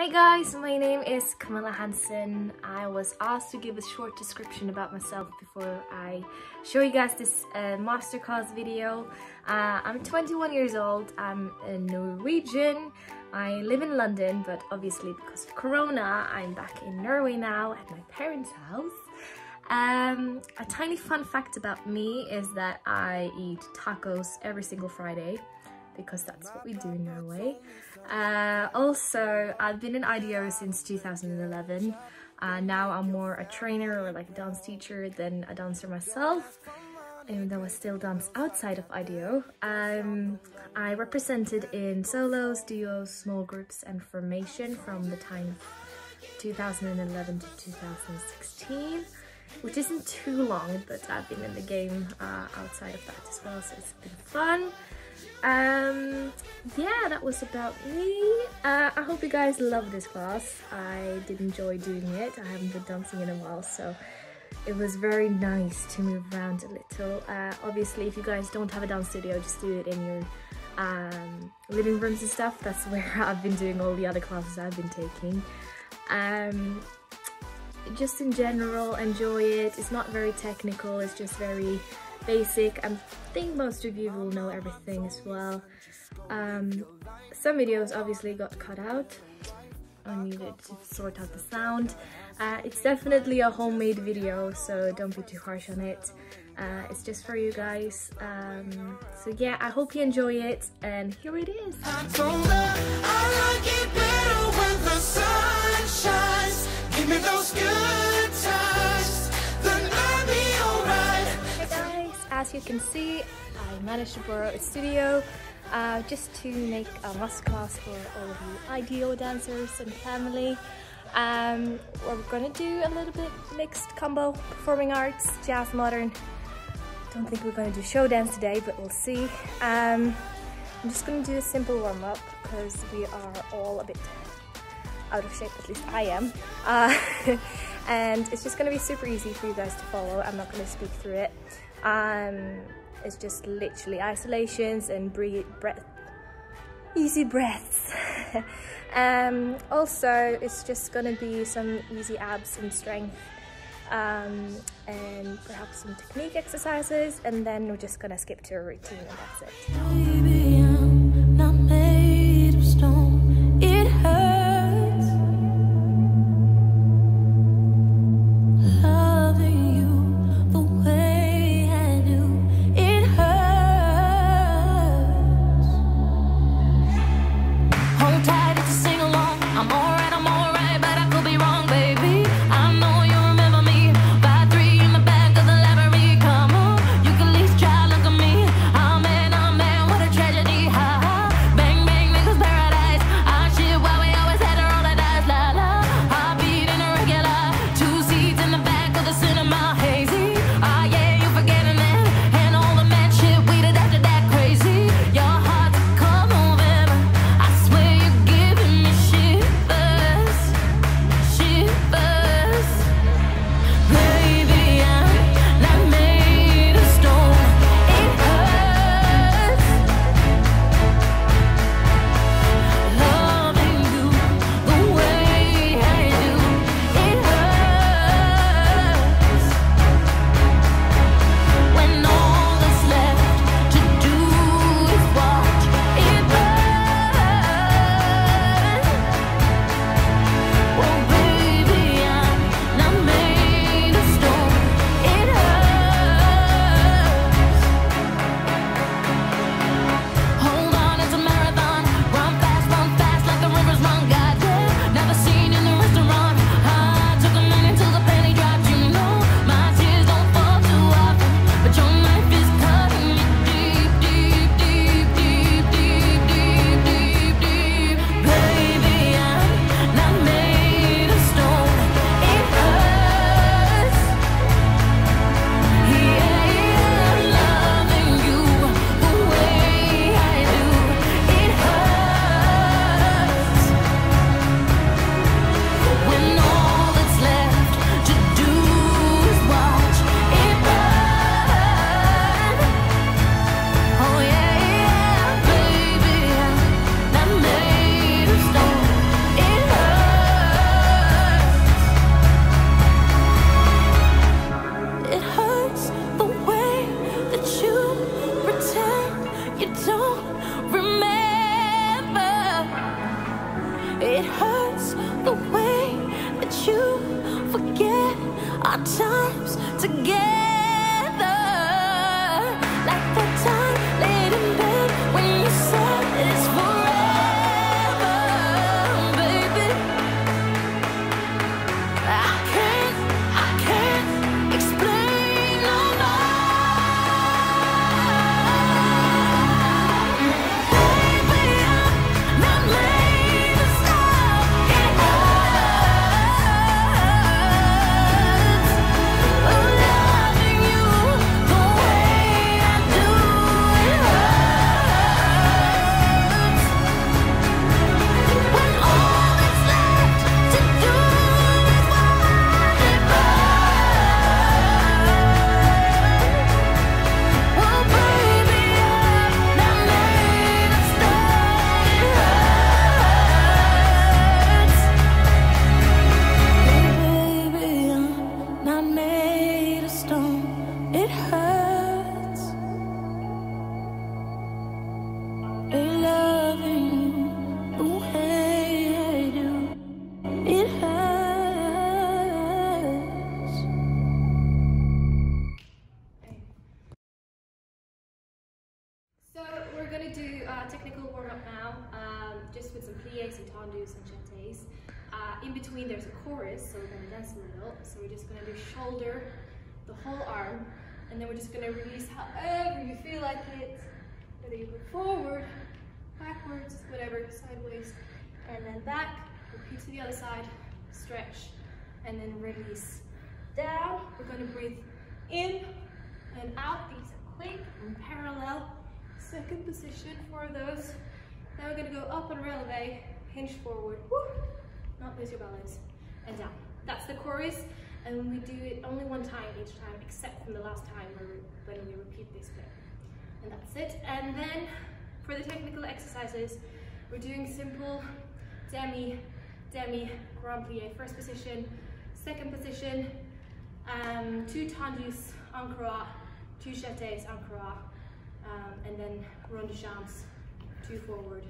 Hey guys, my name is Camilla Hanssen. I was asked to give a short description about myself before I show you guys this uh, masterclass video. Uh, I'm 21 years old, I'm a Norwegian, I live in London, but obviously because of Corona, I'm back in Norway now at my parents' house. Um, a tiny fun fact about me is that I eat tacos every single Friday because that's what we do in Norway. Uh, also, I've been in IDO since 2011. Uh, now I'm more a trainer or like a dance teacher than a dancer myself, even though I still dance outside of IDO. Um, I represented in solos, duos, small groups and formation from the time of 2011 to 2016 which isn't too long, but I've been in the game uh, outside of that as well, so it's been fun. Um, yeah, that was about me. Uh, I hope you guys love this class. I did enjoy doing it. I haven't been dancing in a while, so it was very nice to move around a little. Uh, obviously, if you guys don't have a dance studio, just do it in your um, living rooms and stuff. That's where I've been doing all the other classes I've been taking. Um, just in general enjoy it it's not very technical it's just very basic. I think most of you will know everything as well. Um, some videos obviously got cut out. I needed to sort out the sound. Uh, it's definitely a homemade video so don't be too harsh on it. Uh, it's just for you guys. Um, so yeah I hope you enjoy it and here it is as you can see, I managed to borrow a studio uh, just to make a masterclass for all of you IDO dancers and family. Um, we're gonna do a little bit mixed combo, performing arts, jazz, modern. Don't think we're gonna do show dance today, but we'll see. Um, I'm just gonna do a simple warm up because we are all a bit out of shape, at least I am. Uh, and it's just gonna be super easy for you guys to follow. I'm not gonna speak through it. Um, it's just literally isolations and breathe, breath, easy breaths. um, also, it's just gonna be some easy abs and strength um, and perhaps some technique exercises and then we're just gonna skip to a routine and that's it. Pliés and tendus and jetés. Uh, in between there's a chorus, so we're gonna dance a little. So we're just gonna do shoulder, the whole arm, and then we're just gonna release however you feel like it. Whether you go forward, backwards, whatever, sideways, and then back. Repeat to the other side, stretch, and then release. Down. We're gonna breathe in and out. These are quick and parallel. Second position for those. Now we're gonna go up and releve, hinge forward, woo, not lose your balance, and down. That's the chorus, and we do it only one time each time, except from the last time when we repeat this bit. And that's it. And then for the technical exercises, we're doing simple demi, demi, grand plie, first position, second position, um, two tendus en croix, two jetés en croix, um, and then rond de jambe, two forward,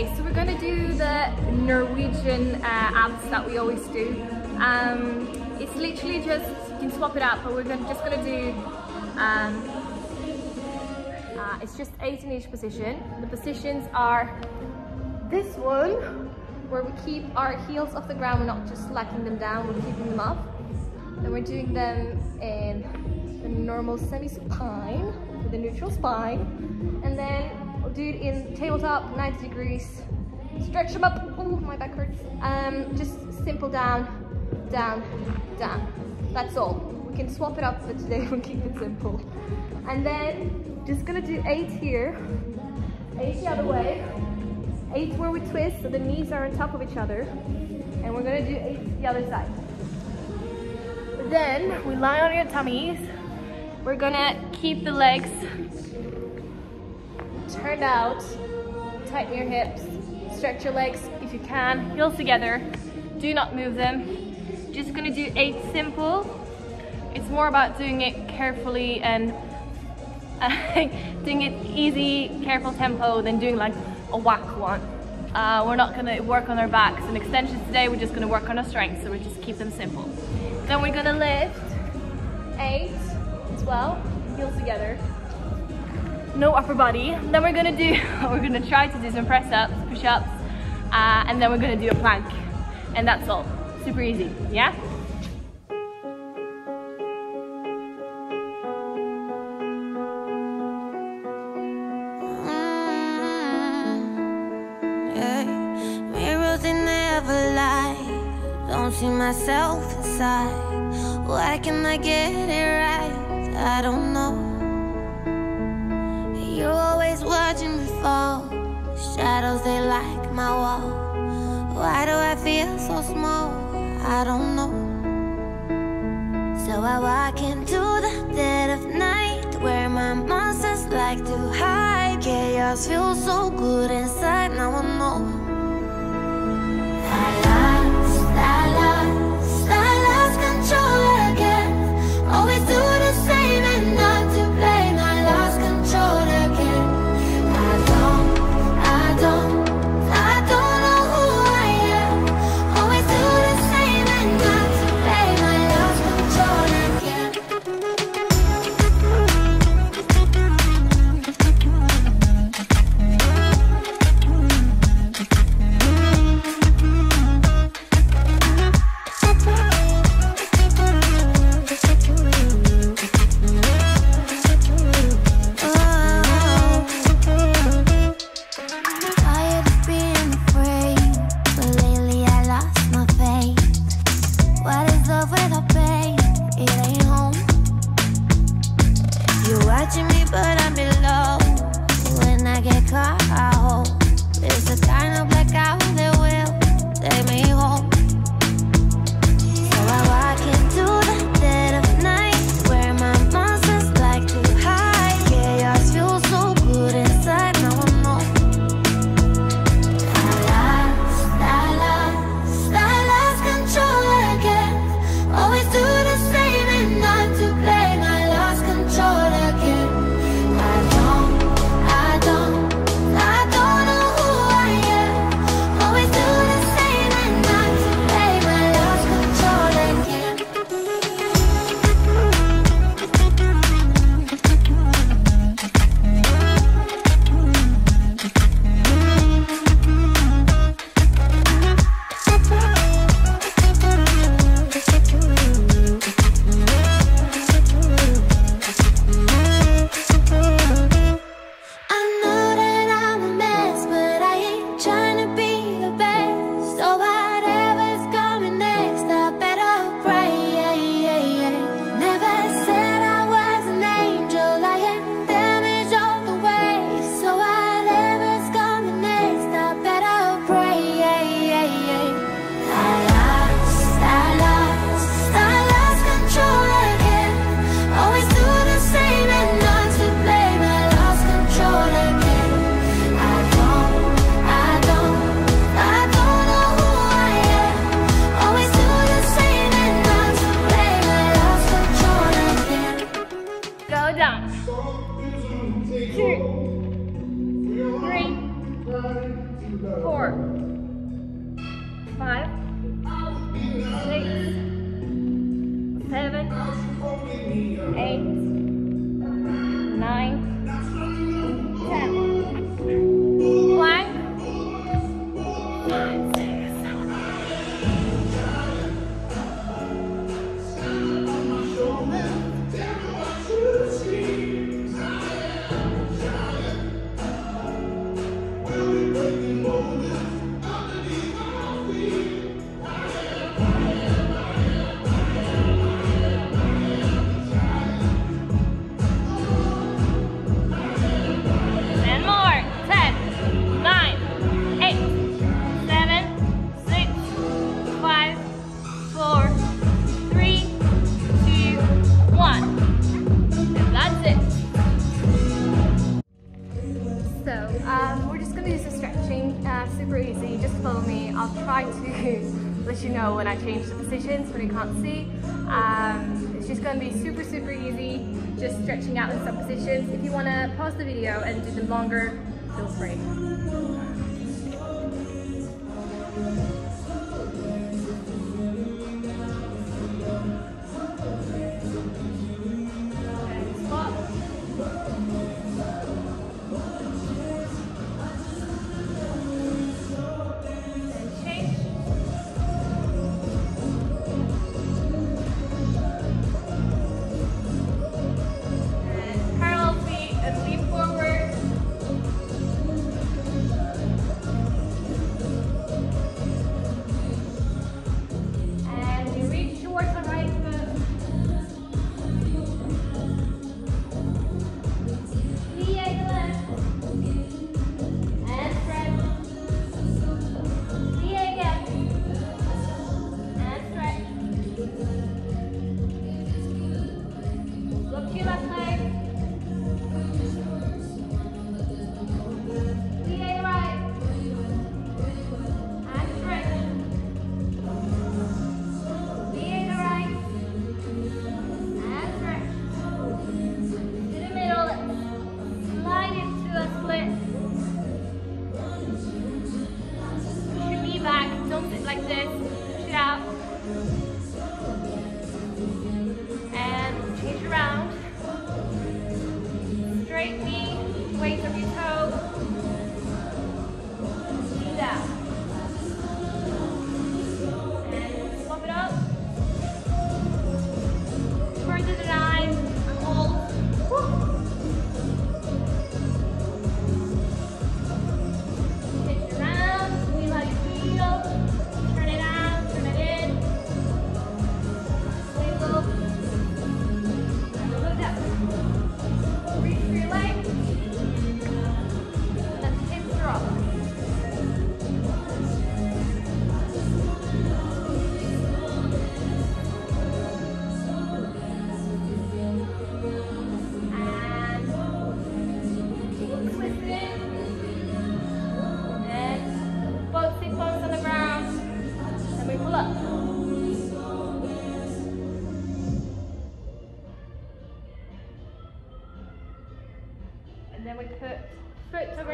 Okay, so we're gonna do the Norwegian uh, abs that we always do. Um, it's literally just, you can swap it out, but we're gonna, just gonna do, um, uh, it's just eight in each position. The positions are this one, where we keep our heels off the ground, we're not just slacking them down, we're keeping them up. And we're doing them in the normal semi-supine, with a neutral spine. And then it in tabletop, 90 degrees. Stretch them up, oh my back hurts. Um, just simple down, down, down. That's all. We can swap it up, but today we'll keep it simple. And then just gonna do eight here, eight the other way, eight where we twist so the knees are on top of each other, and we're gonna do eight the other side. Then we lie on your tummies. We're gonna keep the legs turned out, tighten your hips, stretch your legs if you can, heels together. Do not move them. Just gonna do eight simple. It's more about doing it carefully and doing it easy, careful tempo than doing like a whack one. Uh, we're not gonna work on our backs and extensions today, we're just gonna work on our strength, so we just keep them simple. Then we're gonna lift eight as well, heels together. No upper body. Then we're gonna do, we're gonna try to do some press ups, push ups, uh, and then we're gonna do a plank. And that's all. Super easy, yeah? Don't see myself inside. Why can I get it right? I don't know. Shadows they like my wall. Why do I feel so small? I don't know. So I walk into the dead of night where my monsters like to hide. Chaos feels so good inside. Now I know. let you know when I change the positions, when you can't see. Um, it's just going to be super, super easy, just stretching out in some positions. If you want to pause the video and do them longer, feel free.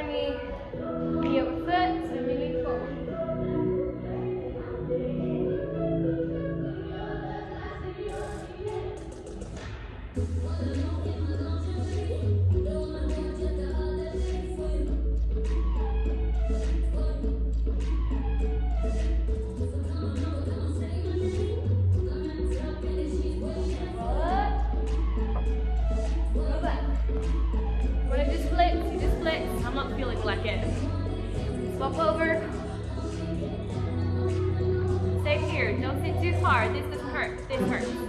very and it's really cool. like it. Swap over. Stay here, don't sit too far. This is hurt, this hurts.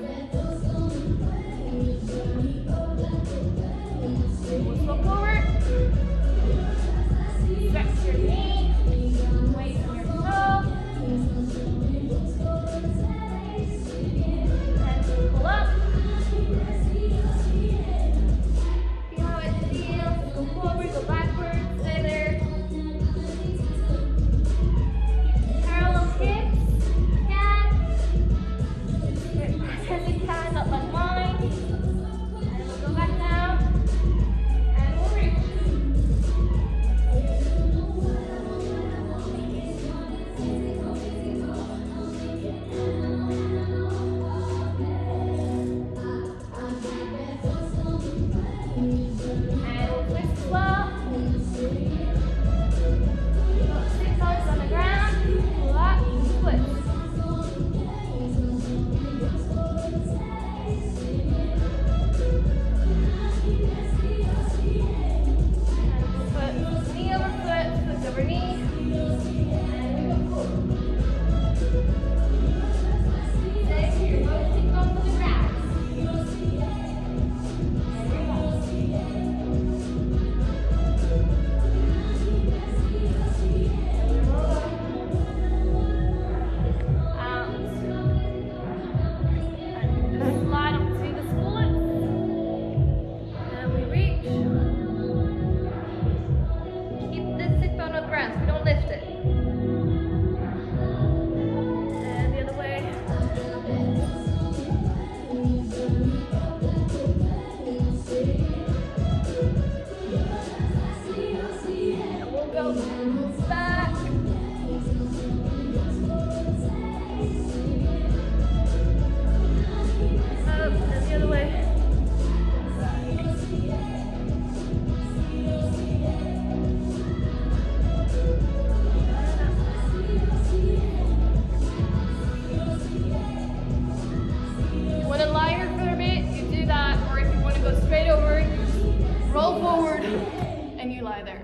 Either.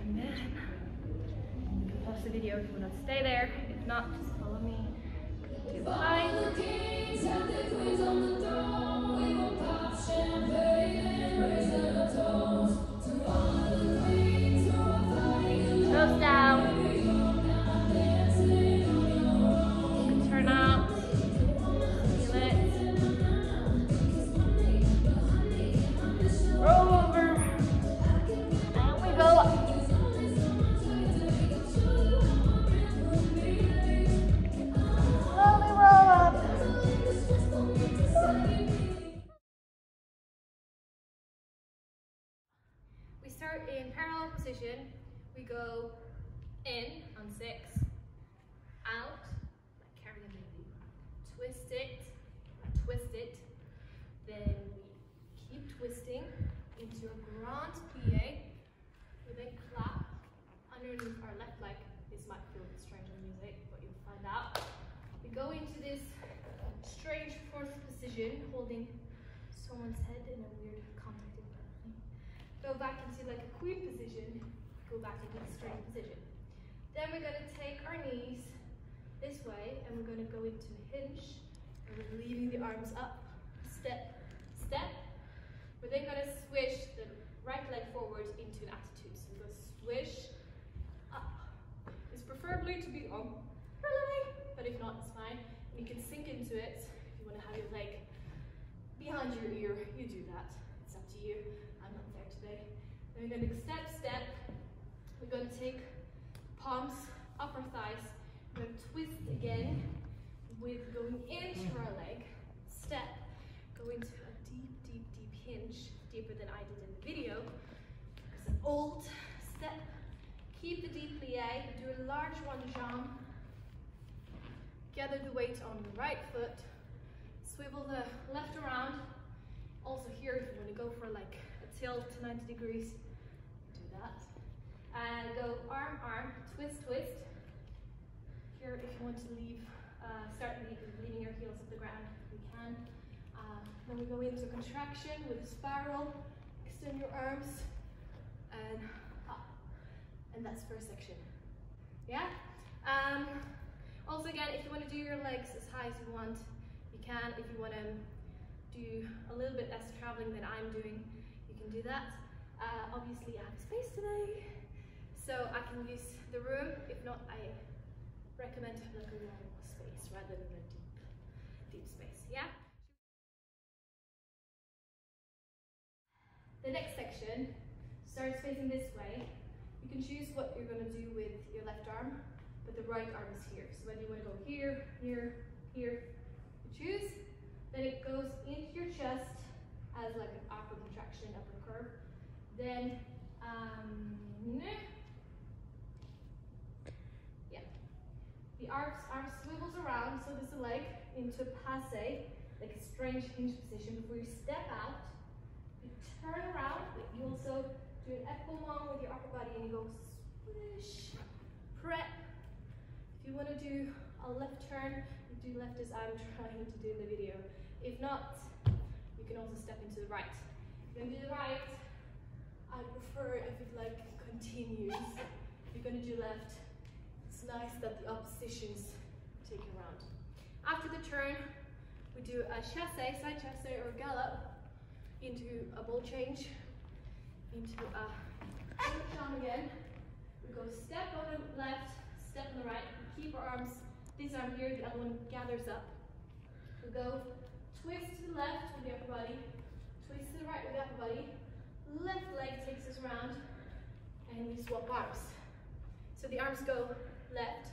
And then pause the video if you want to stay there. If not, just follow me to position. We go in on six, out, like carry a baby. Twist it, twist it. Then we keep twisting into a grand plie. We then clap underneath our left leg. This might feel strange on music, but you'll find out. We go into this strange fourth position, holding someone's head in a back into like a queen position, go back into the straight position. Then we're gonna take our knees this way and we're gonna go into a hinge and we're leaving the arms up, step, step. We're then gonna swish the right leg forward into an attitude. So we go swish, up. It's preferably to be on but if not, it's fine. And you can sink into it if you wanna have your leg behind your ear, you do that. It's up to you. I'm not there today. Then we're going to step, step. We're going to take palms, upper thighs. We're going to twist again with going into our leg. Step. Go into a deep, deep, deep hinge, deeper than I did in the video. It's an old step. Keep the deep plie. Do a large one jump. Gather the weight on the right foot swivel the left around. Also here, if you want to go for like a tilt to 90 degrees. And go arm, arm, twist, twist. Here, if you want to leave, uh, start leaving, your heels off the ground, you can. Uh, then we go into contraction with a spiral. Extend your arms and up. And that's first section. Yeah? Um, also again, if you want to do your legs as high as you want, you can. If you want to do a little bit less traveling than I'm doing, you can do that. Uh, obviously, I have space today, so I can use the room. If not, I recommend like a long space rather than a deep, deep space. Yeah. The next section starts facing this way. You can choose what you're going to do with your left arm, but the right arm is here. So whether you want to go here, here, here, you choose. Then it goes into your chest as like an upper contraction, upper curve. Then, um, The arms, arm swivels around, so this is leg into passe, like a strange hinge position. Before you step out, you turn around, but you also do an echelon with your upper body and you go swish, prep. If you want to do a left turn, you do left as I'm trying to do in the video. If not, you can also step into the right. Going to do the right, I prefer if it like continues. You're going to do left, nice that the oppositions take around. After the turn, we do a chasse, side chasse or gallop into a ball change, into a jump again. We go step on the left, step on the right, we keep our arms, this arm here, the other one gathers up. We go twist to the left with the upper body, twist to the right with the upper body, left leg takes us around, and we swap arms. So the arms go left,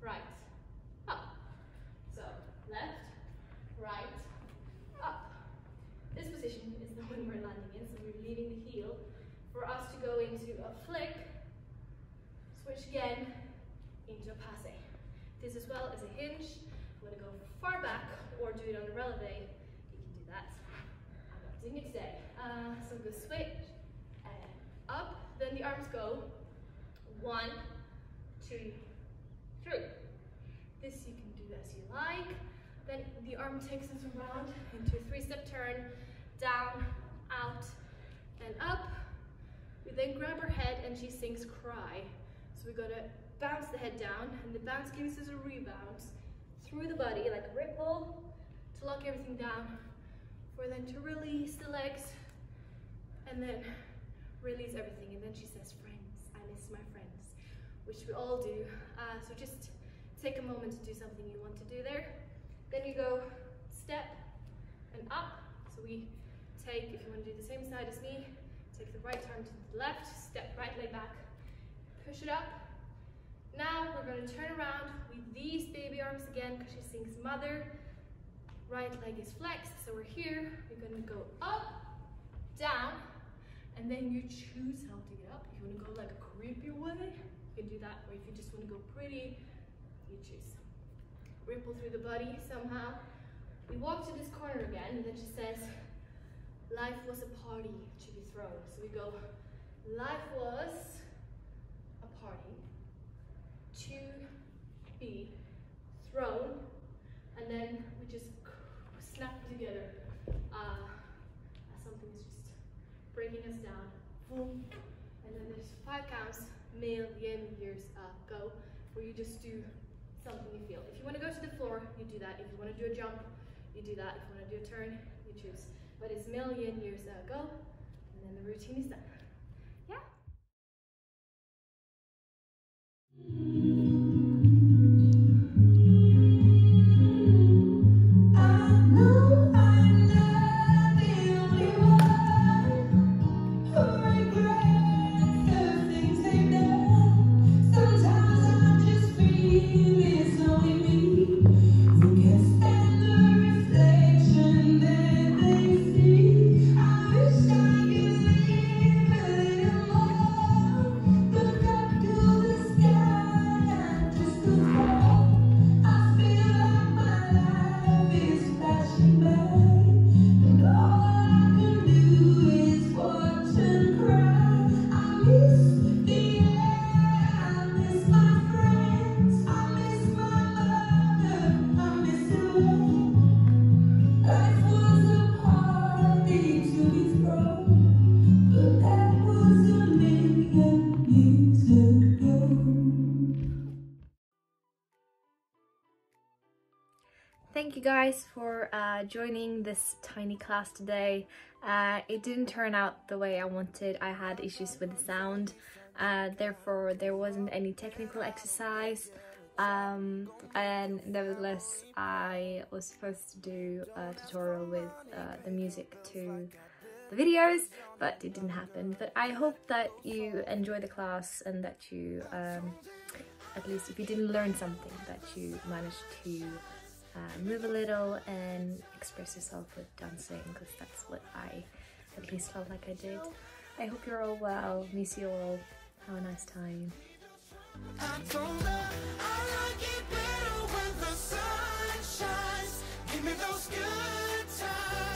right, up. So left, right, up. This position is the one we're landing in, so we're leaving the heel for us to go into a flick, switch again into a passe. This as well as a hinge. I'm gonna go far back or do it on a releve, you can do that. I'm not doing it today. Uh, so go switch and up, then the arms go one, two, three. This you can do as you like. Then the arm takes us around into a three-step turn, down, out, and up. We then grab her head and she sings cry. So we gotta bounce the head down and the bounce gives us a rebound through the body like a ripple to lock everything down for then to release the legs and then release everything and then she says friends I miss my friends which we all do uh, so just take a moment to do something you want to do there then you go step and up so we take if you want to do the same side as me take the right arm to the left step right leg back push it up now we're going to turn around with these baby arms again because she sings mother. Right leg is flexed, so we're here. We're going to go up, down, and then you choose how to get up. If you want to go like a creepy way, you can do that. Or if you just want to go pretty, you choose. Ripple through the body somehow. We walk to this corner again, and then she says, life was a party to be thrown. So we go, life was a party to be thrown and then we just snap together uh, as something is just breaking us down boom and then there's five counts male yin years. Uh, go where you just do something you feel. If you want to go to the floor you do that. If you want to do a jump you do that. If you want to do a turn you choose. But it's male yin years uh, go and then the routine is done. Yeah joining this tiny class today. Uh, it didn't turn out the way I wanted. I had issues with the sound, uh, therefore there wasn't any technical exercise. Um, and nevertheless, I was supposed to do a tutorial with uh, the music to the videos, but it didn't happen. But I hope that you enjoy the class and that you, um, at least if you didn't learn something, that you managed to uh, move a little and express yourself with dancing because that's what I at least felt like I did. I hope you're all well, miss you all, have a nice time. Give me those good times